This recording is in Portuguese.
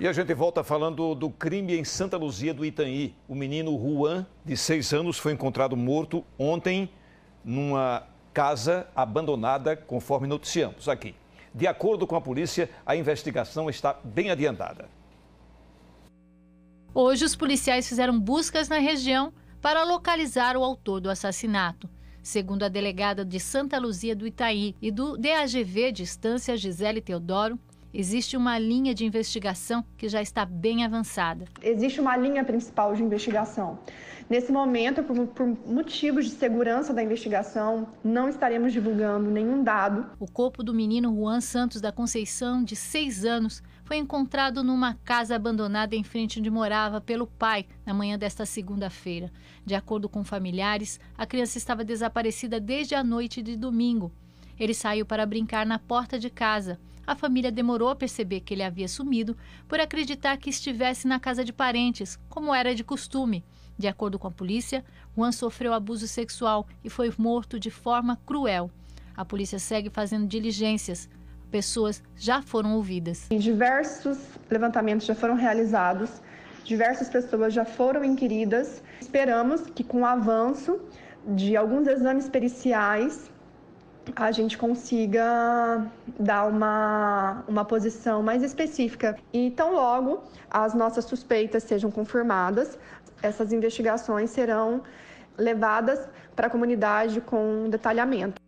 E a gente volta falando do crime em Santa Luzia do Itanhi. O menino Juan, de seis anos, foi encontrado morto ontem numa casa abandonada, conforme noticiamos aqui. De acordo com a polícia, a investigação está bem adiantada. Hoje, os policiais fizeram buscas na região para localizar o autor do assassinato. Segundo a delegada de Santa Luzia do Itaí e do DAGV Distância Gisele Teodoro, existe uma linha de investigação que já está bem avançada. Existe uma linha principal de investigação. Nesse momento, por, por, motivos de segurança da investigação, não estaremos divulgando nenhum dado. O corpo do menino Juan Santos da Conceição, de seis anos, foi encontrado numa casa abandonada em frente onde morava pelo pai na manhã desta segunda-feira. De acordo com familiares, a criança estava desaparecida desde a noite de domingo. Ele saiu para brincar na porta de casa. A família demorou a perceber que ele havia sumido por acreditar que estivesse na casa de parentes, como era de costume. De acordo com a polícia, Juan sofreu abuso sexual e foi morto de forma cruel. A polícia segue fazendo diligências. Pessoas já foram ouvidas. Diversos levantamentos já foram realizados, diversas pessoas já foram inquiridas. Esperamos que, com o avanço de alguns exames periciais, a gente consiga dar uma, uma posição mais específica. E tão logo as nossas suspeitas sejam confirmadas, essas investigações serão levadas para a comunidade com detalhamento.